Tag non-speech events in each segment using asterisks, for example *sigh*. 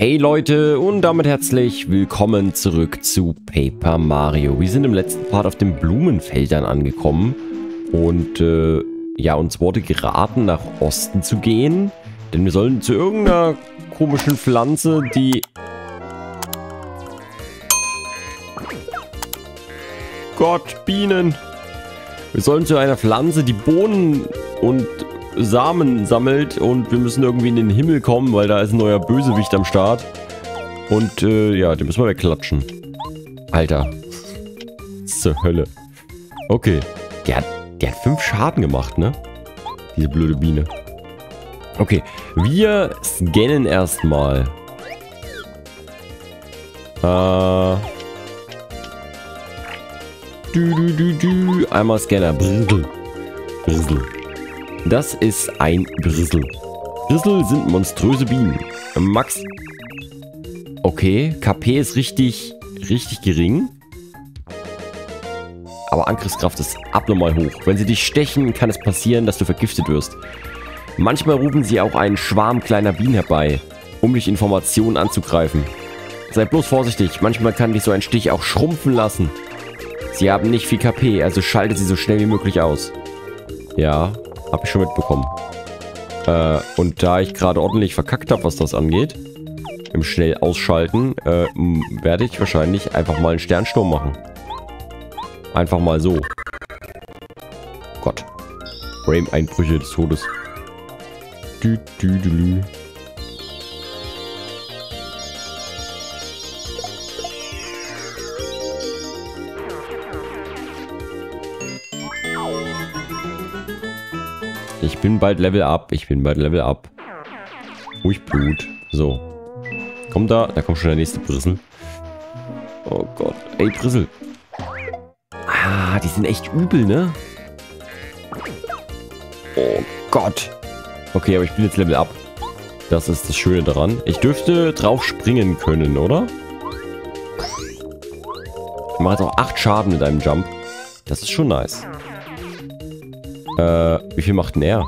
Hey Leute und damit herzlich willkommen zurück zu Paper Mario. Wir sind im letzten Part auf den Blumenfeldern angekommen und äh, ja, uns wurde geraten, nach Osten zu gehen, denn wir sollen zu irgendeiner komischen Pflanze, die... Gott, Bienen! Wir sollen zu einer Pflanze, die Bohnen und Samen sammelt und wir müssen irgendwie in den Himmel kommen, weil da ist ein neuer Bösewicht am Start. Und äh, ja, den müssen wir wegklatschen. Alter. Zur Hölle. Okay. Der hat, der hat fünf Schaden gemacht, ne? Diese blöde Biene. Okay. Wir scannen erstmal. Äh. Du, du, du, du. Einmal Scanner. Brrrr. Brrrr. Das ist ein Brissel. Brissel sind monströse Bienen. Max. Okay, KP ist richtig, richtig gering. Aber Angriffskraft ist abnormal hoch. Wenn sie dich stechen, kann es passieren, dass du vergiftet wirst. Manchmal rufen sie auch einen Schwarm kleiner Bienen herbei, um dich Informationen anzugreifen. Sei bloß vorsichtig, manchmal kann dich so ein Stich auch schrumpfen lassen. Sie haben nicht viel KP, also schalte sie so schnell wie möglich aus. Ja, habe ich schon mitbekommen. Äh, und da ich gerade ordentlich verkackt habe, was das angeht, im schnell ausschalten, äh, werde ich wahrscheinlich einfach mal einen Sternsturm machen. Einfach mal so. Gott. Frame-Einbrüche des Todes. Dü, dü, dü, dü. Ich bin bald Level up. Ich bin bald Level up. Ruhig Blut. So. Kommt da. Da kommt schon der nächste Brissel. Oh Gott. Ey, Brissel. Ah, die sind echt übel, ne? Oh Gott. Okay, aber ich bin jetzt Level up. Das ist das Schöne daran. Ich dürfte drauf springen können, oder? Ich mache jetzt auch 8 Schaden mit einem Jump. Das ist schon nice. Äh, wie viel macht denn er?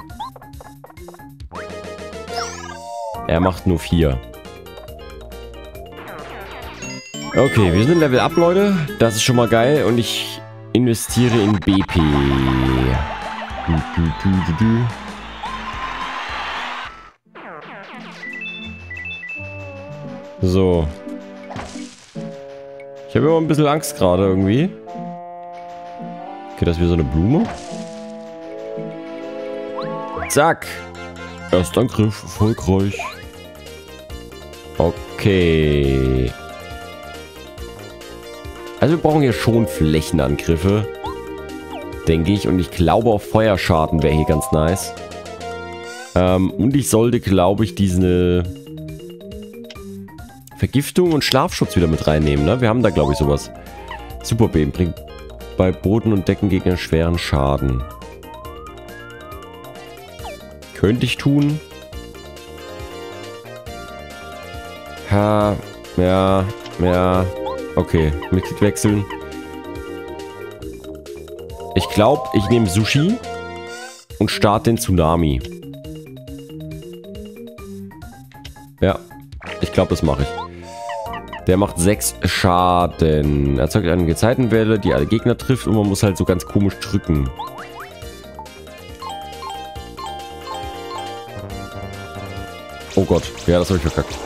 Er macht nur 4. Okay, wir sind Level Up, Leute. Das ist schon mal geil. Und ich investiere in BP. Du, du, du, so. Ich habe immer ein bisschen Angst gerade irgendwie. Okay, das ist wieder so eine Blume. Zack. Erstangriff erfolgreich. Okay. Also wir brauchen hier schon Flächenangriffe. Denke ich. Und ich glaube auch Feuerschaden wäre hier ganz nice. Ähm, und ich sollte, glaube ich, diese Vergiftung und Schlafschutz wieder mit reinnehmen. Ne? Wir haben da, glaube ich, sowas. Superbeben bringt bei Boden- und Deckengegner schweren Schaden. Könnte ich tun. Ha, ja, ja. Okay, Mitglied wechseln. Ich glaube, ich nehme Sushi und starte den Tsunami. Ja, ich glaube, das mache ich. Der macht 6 Schaden. Erzeugt eine Gezeitenwelle, die alle Gegner trifft und man muss halt so ganz komisch drücken. Gott, ja, das habe ich verkackt.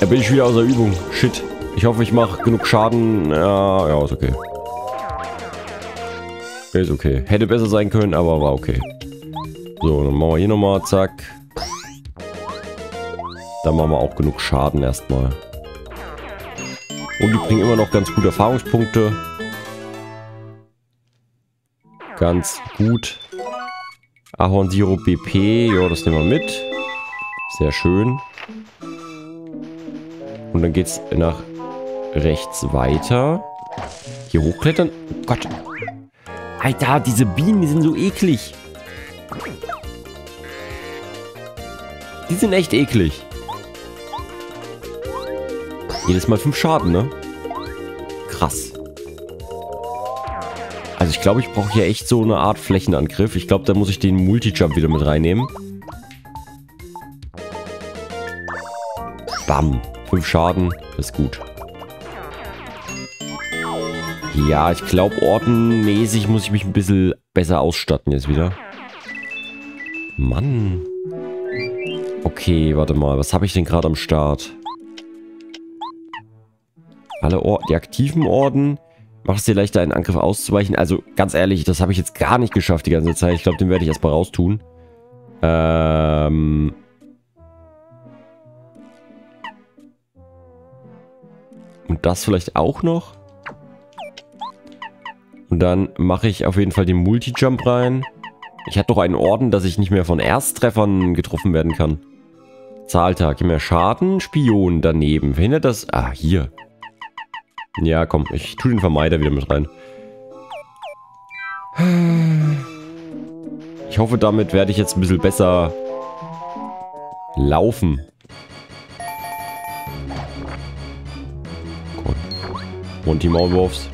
Da bin ich wieder außer Übung. Shit. Ich hoffe, ich mache genug Schaden. Ja, ja, ist okay. Ist okay. Hätte besser sein können, aber war okay. So, dann machen wir hier nochmal, zack. Dann machen wir auch genug Schaden erstmal. Und die bringen immer noch ganz gute Erfahrungspunkte. Ganz gut. Ahornsirup BP, ja, das nehmen wir mit. Sehr schön. Und dann geht's nach rechts weiter. Hier hochklettern. Oh Gott. Alter, diese Bienen, die sind so eklig. Die sind echt eklig. Jedes Mal fünf Schaden, ne? Krass. Also ich glaube, ich brauche hier echt so eine Art Flächenangriff. Ich glaube, da muss ich den Multijump wieder mit reinnehmen. Bam. Fünf Schaden. ist gut. Ja, ich glaube, ortenmäßig muss ich mich ein bisschen besser ausstatten jetzt wieder. Mann. Okay, warte mal. Was habe ich denn gerade am Start? Alle Or die aktiven Orden. Macht es dir leichter, einen Angriff auszuweichen? Also, ganz ehrlich, das habe ich jetzt gar nicht geschafft die ganze Zeit. Ich glaube, den werde ich erstmal raustun. Ähm... Und das vielleicht auch noch? Und dann mache ich auf jeden Fall den Multi-Jump rein. Ich hatte doch einen Orden, dass ich nicht mehr von Ersttreffern getroffen werden kann. Zahltag, mehr Schaden, Spion daneben. Verhindert das... Ah, hier. Ja, komm, ich tue den Vermeider wieder mit rein. Ich hoffe, damit werde ich jetzt ein bisschen besser laufen. Und die Maulwurfs.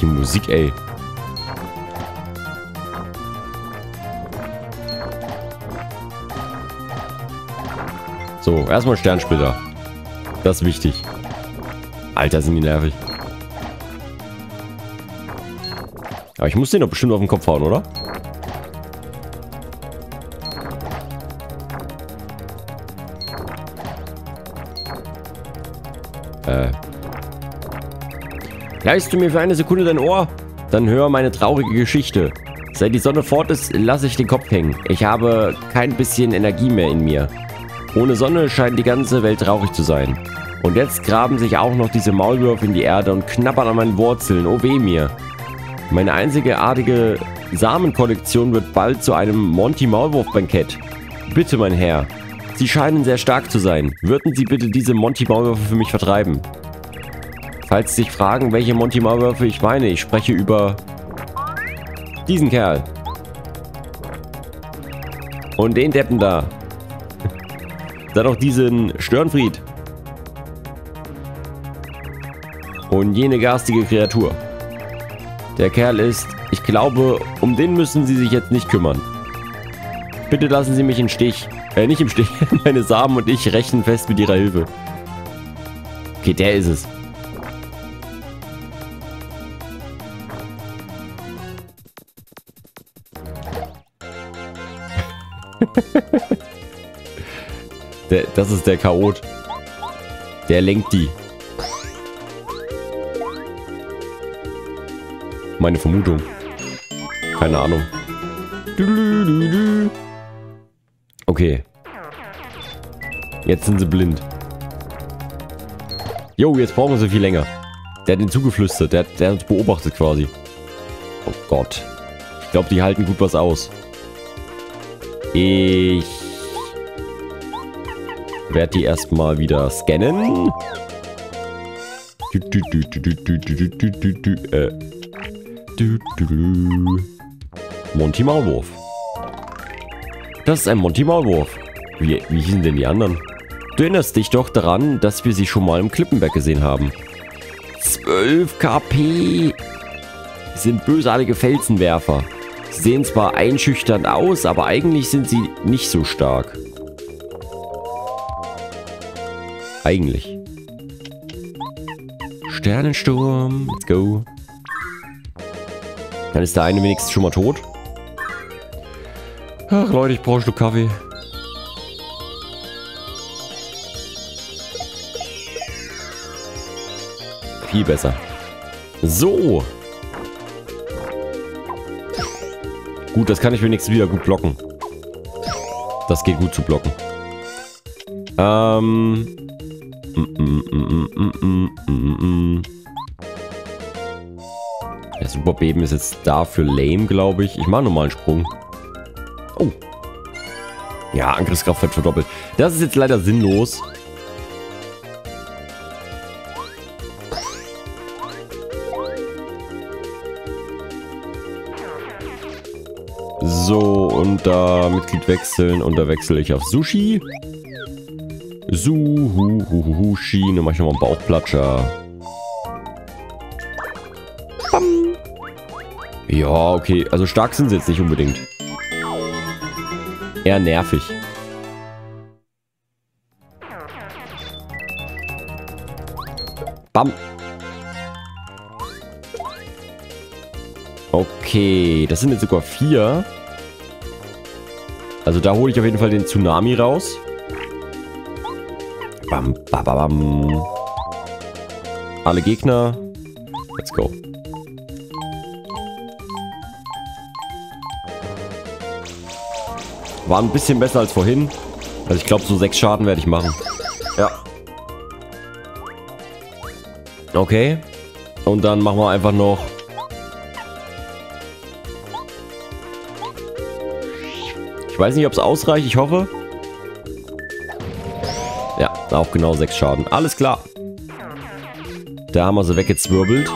Die Musik, ey. So, erstmal Sternsplitter. Das ist wichtig. Alter, sind die nervig. Aber ich muss den doch bestimmt auf den Kopf hauen, oder? Äh. Leist du mir für eine Sekunde dein Ohr? Dann hör meine traurige Geschichte. Seit die Sonne fort ist, lasse ich den Kopf hängen. Ich habe kein bisschen Energie mehr in mir. Ohne Sonne scheint die ganze Welt traurig zu sein. Und jetzt graben sich auch noch diese Maulwürfe in die Erde und knabbern an meinen Wurzeln. Oh weh mir. Meine einzigartige Samenkollektion wird bald zu einem Monty Maulwurf Bankett. Bitte, mein Herr. Sie scheinen sehr stark zu sein. Würden Sie bitte diese Monty Maulwürfe für mich vertreiben? Falls Sie sich fragen, welche Monty Maulwürfe ich meine, ich spreche über diesen Kerl. Und den Deppen da. *laughs* Dann noch diesen Störenfried. Und jene garstige Kreatur. Der Kerl ist, ich glaube, um den müssen Sie sich jetzt nicht kümmern. Bitte lassen Sie mich im Stich. Äh, nicht im Stich. *laughs* Meine Samen und ich rechnen fest mit Ihrer Hilfe. Okay, der ist es. *laughs* Der, das ist der Chaot. Der lenkt die. Meine Vermutung. Keine Ahnung. Okay. Jetzt sind sie blind. Jo, jetzt brauchen wir sie viel länger. Der hat den zugeflüstert. Der, der hat uns beobachtet quasi. Oh Gott. Ich glaube, die halten gut was aus. Ich werde die erstmal wieder scannen. Äh. Monty Maulwurf. Das ist ein Monty Maulwurf. Wie, wie hießen denn die anderen? Du erinnerst dich doch daran, dass wir sie schon mal im Klippenberg gesehen haben. 12 KP. sind bösartige Felsenwerfer. Sie sehen zwar einschüchternd aus, aber eigentlich sind sie nicht so stark. Eigentlich. Sternensturm. Let's go. Dann ist der eine wenigstens schon mal tot. Ach Leute, ich brauche einen Kaffee. Viel besser. So. Gut, das kann ich wenigstens wieder gut blocken. Das geht gut zu blocken. Ähm, der Superbeben ist jetzt dafür lame, glaube ich. Ich mache nochmal einen Sprung. Oh. Ja, Angriffskraft wird verdoppelt. Das ist jetzt leider sinnlos. So, und da Mitglied wechseln und da wechsle ich auf Sushi. Suhuhuhushi. Dann mache ich nochmal einen Bauchplatscher. Bam. Ja, okay. Also stark sind sie jetzt nicht unbedingt. Eher nervig. Bam. Okay, das sind jetzt sogar vier. Also da hole ich auf jeden Fall den Tsunami raus. Bam, bam, bam. Alle Gegner. Let's go. War ein bisschen besser als vorhin. Also ich glaube, so sechs Schaden werde ich machen. Ja. Okay. Und dann machen wir einfach noch... Ich weiß nicht, ob es ausreicht. Ich hoffe. Ja, auch genau sechs Schaden. Alles klar. Da haben wir sie weggezwirbelt.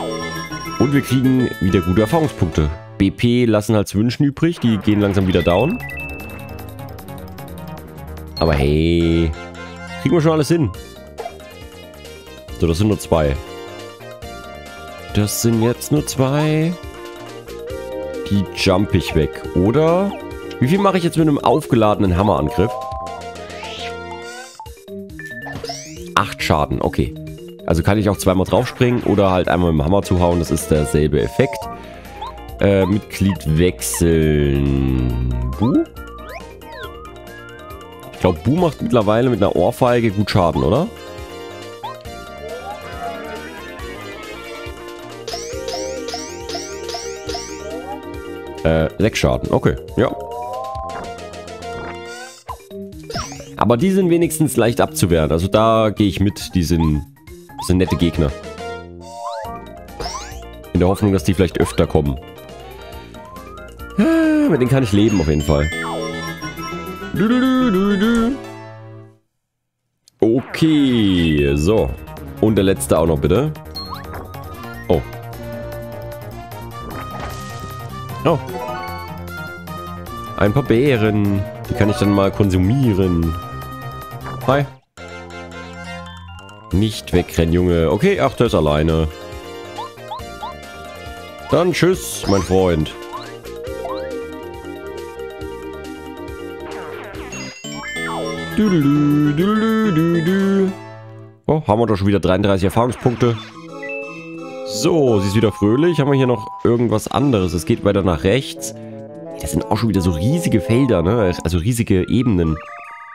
Und wir kriegen wieder gute Erfahrungspunkte. BP lassen halt zu wünschen übrig. Die gehen langsam wieder down. Aber hey, kriegen wir schon alles hin. So, das sind nur zwei. Das sind jetzt nur zwei. Die jump ich weg, oder? Wie viel mache ich jetzt mit einem aufgeladenen Hammerangriff? Acht Schaden, okay. Also kann ich auch zweimal draufspringen oder halt einmal mit dem Hammer zuhauen. Das ist derselbe Effekt. Äh, Mitglied wechseln. Buh? Ich glaube, Bu macht mittlerweile mit einer Ohrfeige gut Schaden, oder? Äh, sechs Schaden. Okay, ja. Aber die sind wenigstens leicht abzuwehren. Also da gehe ich mit. Die sind, sind nette Gegner. In der Hoffnung, dass die vielleicht öfter kommen. Ah, mit denen kann ich leben auf jeden Fall. Okay, so. Und der letzte auch noch, bitte. Oh. Oh. Ein paar Beeren. Die kann ich dann mal konsumieren. Hi. Nicht wegrennen, Junge. Okay, ach, der ist alleine. Dann tschüss, mein Freund. Oh, haben wir doch schon wieder 33 Erfahrungspunkte. So, sie ist wieder fröhlich. Haben wir hier noch irgendwas anderes? Es geht weiter nach rechts. Das sind auch schon wieder so riesige Felder, ne? Also riesige Ebenen.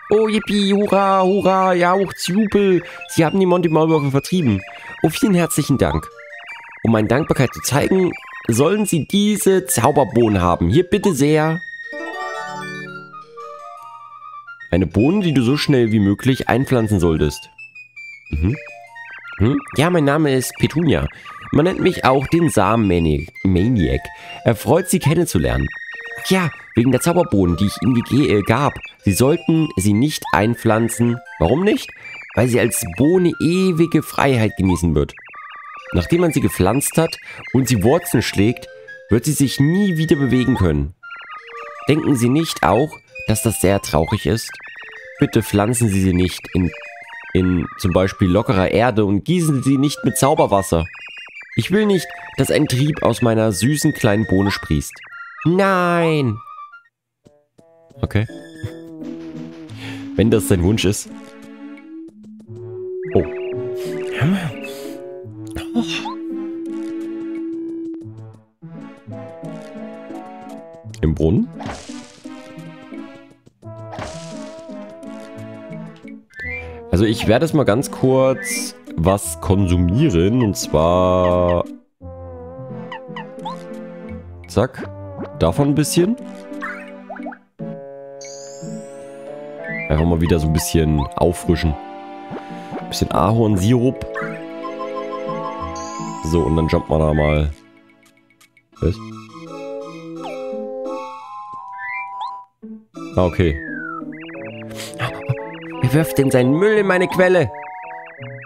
Oh, yippie, hurra, hurra, jauchzjubel. Sie haben die Monty Maulwürfe vertrieben. Oh, vielen herzlichen Dank. Um meine Dankbarkeit zu zeigen, sollen Sie diese Zauberbohnen haben. Hier bitte sehr. Eine Bohne, die du so schnell wie möglich einpflanzen solltest. Mhm. Hm? Ja, mein Name ist Petunia. Man nennt mich auch den Samen-Maniac. Er freut Sie kennenzulernen. Ja, wegen der Zauberbohnen, die ich Ihnen äh, gab. Sie sollten sie nicht einpflanzen. Warum nicht? Weil sie als Bohne ewige Freiheit genießen wird. Nachdem man sie gepflanzt hat und sie Wurzeln schlägt, wird sie sich nie wieder bewegen können. Denken Sie nicht auch, dass das sehr traurig ist? Bitte pflanzen Sie sie nicht in, in zum Beispiel lockerer Erde und gießen Sie nicht mit Zauberwasser. Ich will nicht, dass ein Trieb aus meiner süßen kleinen Bohne sprießt. Nein! Okay. Wenn das sein Wunsch ist. Oh. oh. Im Brunnen? Also ich werde jetzt mal ganz kurz was konsumieren und zwar... Zack. Davon ein bisschen. Einfach mal wieder so ein bisschen auffrischen. Ein bisschen Ahornsirup. So, und dann jumpt man da mal. Was? Ah, okay. Wer wirft denn seinen Müll in meine Quelle?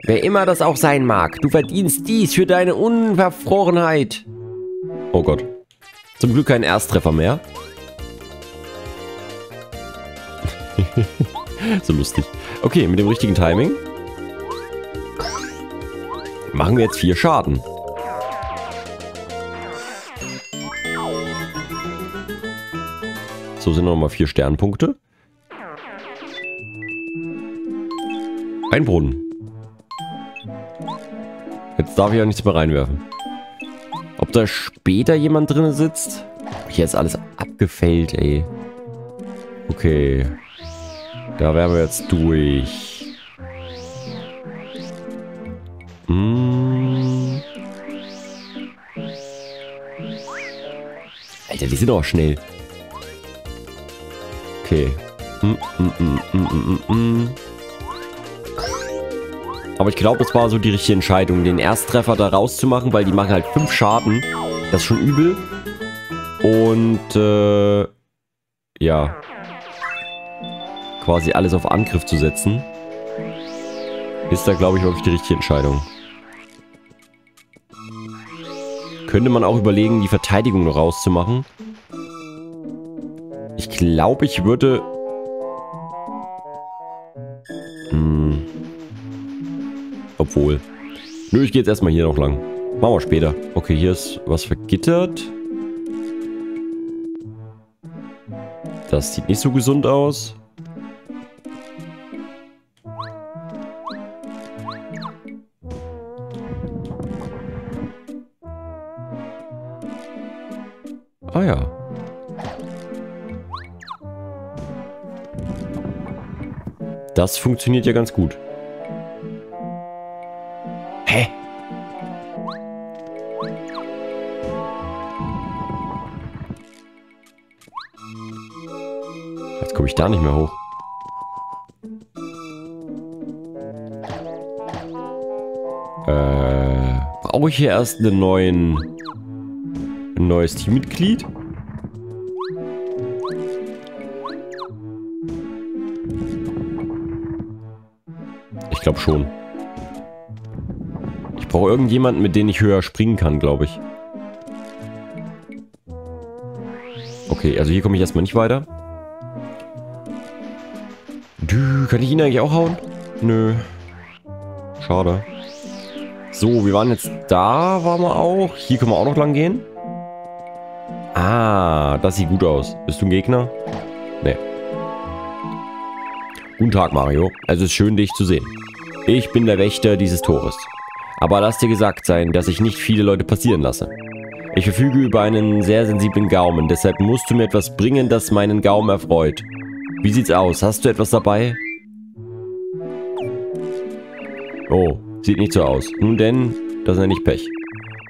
Wer immer das auch sein mag, du verdienst dies für deine Unverfrorenheit. Oh Gott. Zum Glück kein Ersttreffer mehr. *laughs* so lustig. Okay, mit dem richtigen Timing. Machen wir jetzt vier Schaden. So sind nochmal vier Sternpunkte. Ein Brunnen. Jetzt darf ich auch nichts mehr reinwerfen. Ob da später jemand drin sitzt? Hier ist alles abgefällt, ey. Okay. Da wären wir jetzt durch. Hm. Alter, die sind auch schnell. Okay. Mm, mm, mm, Aber ich glaube, es war so die richtige Entscheidung, den Ersttreffer da rauszumachen, weil die machen halt 5 Schaden. Das ist schon übel. Und, äh, ja. Quasi alles auf Angriff zu setzen. Ist da, glaube ich, wirklich die richtige Entscheidung. Könnte man auch überlegen, die Verteidigung noch rauszumachen. Ich glaube, ich würde... Hm. Obwohl. Nö, ich gehe jetzt erstmal hier noch lang. Machen wir später. Okay, hier ist was vergittert. Das sieht nicht so gesund aus. Ah ja. Das funktioniert ja ganz gut. Da nicht mehr hoch. Äh, brauche ich hier erst einen neuen ein neues Teammitglied? Ich glaube schon. Ich brauche irgendjemanden, mit dem ich höher springen kann, glaube ich. Okay, also hier komme ich erstmal nicht weiter. Kann ich ihn eigentlich auch hauen? Nö. Schade. So, wir waren jetzt da, waren wir auch. Hier können wir auch noch lang gehen. Ah, das sieht gut aus. Bist du ein Gegner? Nee. Guten Tag, Mario. Es ist schön, dich zu sehen. Ich bin der Wächter dieses Tores. Aber lass dir gesagt sein, dass ich nicht viele Leute passieren lasse. Ich verfüge über einen sehr sensiblen Gaumen, deshalb musst du mir etwas bringen, das meinen Gaumen erfreut. Wie sieht's aus? Hast du etwas dabei? Oh, sieht nicht so aus. Nun denn, das nenne ich Pech.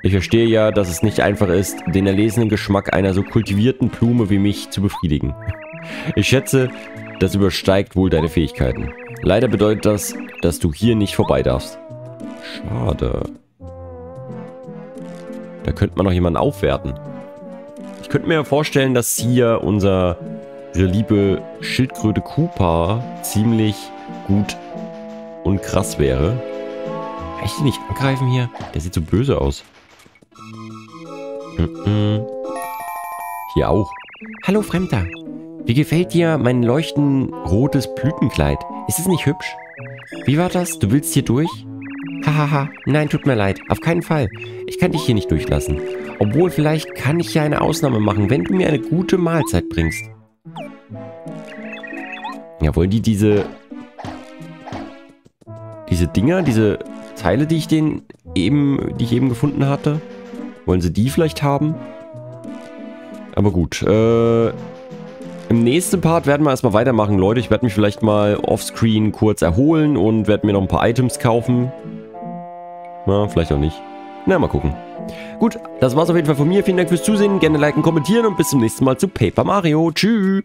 Ich verstehe ja, dass es nicht einfach ist, den erlesenen Geschmack einer so kultivierten Blume wie mich zu befriedigen. Ich schätze, das übersteigt wohl deine Fähigkeiten. Leider bedeutet das, dass du hier nicht vorbei darfst. Schade. Da könnte man noch jemanden aufwerten. Ich könnte mir vorstellen, dass hier unsere liebe Schildkröte Koopa ziemlich gut und krass wäre. Kann ich die nicht angreifen hier? Der sieht so böse aus. Hier auch. Hallo Fremder. Wie gefällt dir mein leuchtend rotes Blütenkleid? Ist es nicht hübsch? Wie war das? Du willst hier durch? Hahaha, nein, tut mir leid. Auf keinen Fall. Ich kann dich hier nicht durchlassen. Obwohl, vielleicht kann ich ja eine Ausnahme machen, wenn du mir eine gute Mahlzeit bringst. Ja, wollen die diese... Diese Dinger, diese Teile, die ich den eben, die ich eben gefunden hatte? Wollen sie die vielleicht haben? Aber gut. Äh, Im nächsten Part werden wir erstmal weitermachen, Leute. Ich werde mich vielleicht mal offscreen kurz erholen und werde mir noch ein paar Items kaufen. Na, vielleicht auch nicht. Na, mal gucken. Gut, das war's auf jeden Fall von mir. Vielen Dank fürs Zusehen. Gerne liken, kommentieren und bis zum nächsten Mal zu Paper Mario. Tschüss.